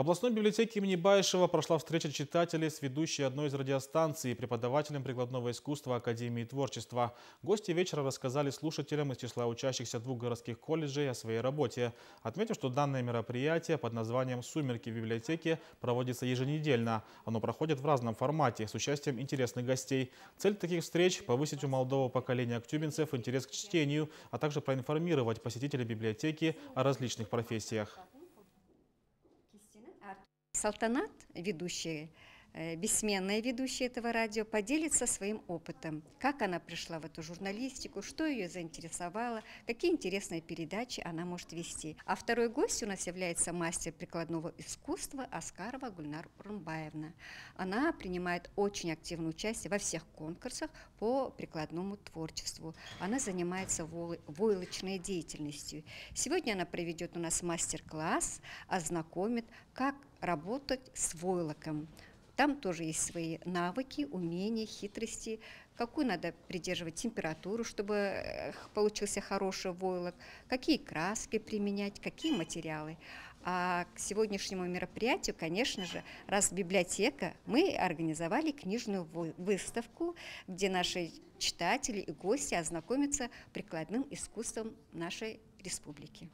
В областной библиотеке имени Баишева прошла встреча читателей с ведущей одной из радиостанций, преподавателем прикладного искусства Академии творчества. Гости вечера рассказали слушателям из числа учащихся двух городских колледжей о своей работе. Отметим, что данное мероприятие под названием «Сумерки в библиотеке» проводится еженедельно. Оно проходит в разном формате, с участием интересных гостей. Цель таких встреч – повысить у молодого поколения актюбинцев интерес к чтению, а также проинформировать посетителей библиотеки о различных профессиях. Салтанат, ведущая, э, бессменная ведущая этого радио, поделится своим опытом, как она пришла в эту журналистику, что ее заинтересовало, какие интересные передачи она может вести. А второй гость у нас является мастер прикладного искусства Аскарова Гульнар Урумбаевна. Она принимает очень активное участие во всех конкурсах по прикладному творчеству. Она занимается войлочной деятельностью. Сегодня она проведет у нас мастер-класс, ознакомит, как работать с войлоком. Там тоже есть свои навыки, умения, хитрости, какую надо придерживать температуру, чтобы э, получился хороший войлок, какие краски применять, какие материалы. А к сегодняшнему мероприятию, конечно же, раз библиотека, мы организовали книжную выставку, где наши читатели и гости ознакомятся прикладным искусством нашей республики.